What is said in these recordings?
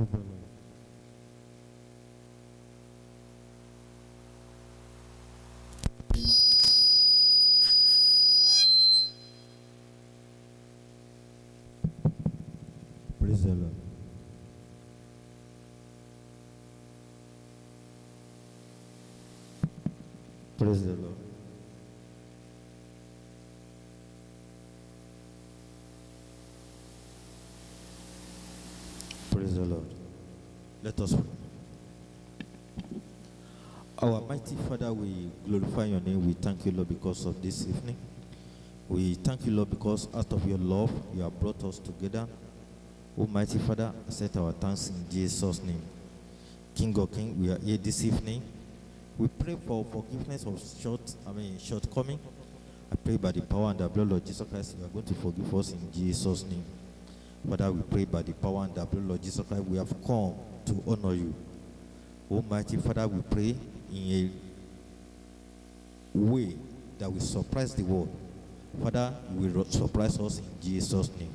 Lord. Praise the Lord. Praise the Lord. Praise the Lord. Let us pray. Our mighty Father, we glorify your name. We thank you, Lord, because of this evening. We thank you, Lord, because out of your love, you have brought us together. Almighty Father, accept our thanks in Jesus' name. King of Kings, we are here this evening. We pray for forgiveness of short, I mean, shortcoming. I pray by the power and the blood of Jesus Christ, you are going to forgive us in Jesus' name. Father, we pray by the power and the blood of Jesus Christ, we have come to honor you. Almighty Father, we pray in a way that will surprise the world. Father, you will surprise us in Jesus' name.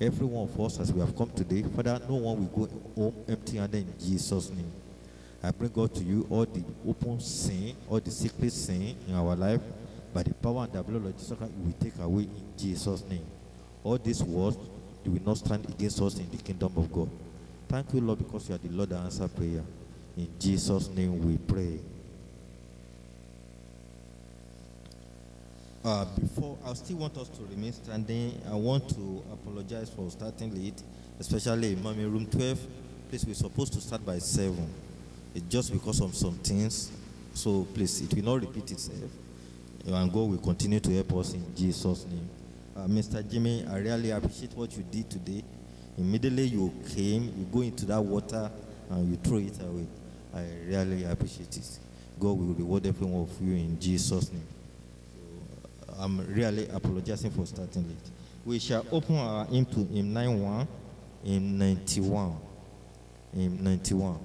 Every one of us, as we have come today, Father, no one will go home empty handed in Jesus' name. I bring God to you all the open sin, all the secret sin in our life. By the power and the blood of Jesus Christ, we take away in Jesus' name. All these words, they will not stand against us in the kingdom of God. Thank you, Lord, because you are the Lord that answer prayer. In Jesus' name we pray. Uh, before, I still want us to remain standing. I want to apologize for starting late, especially in mommy room 12. Please, we're supposed to start by 7. It's just because of some things. So please, it will not repeat itself. And God will continue to help us in Jesus' name. Uh, Mr. Jimmy, I really appreciate what you did today. Immediately you came, you go into that water and you throw it away. I really appreciate it. God will reward every one of you in Jesus' name. So, I'm really apologizing for starting late. We shall open our hymn to hymn 91, hymn 91, hymn 91.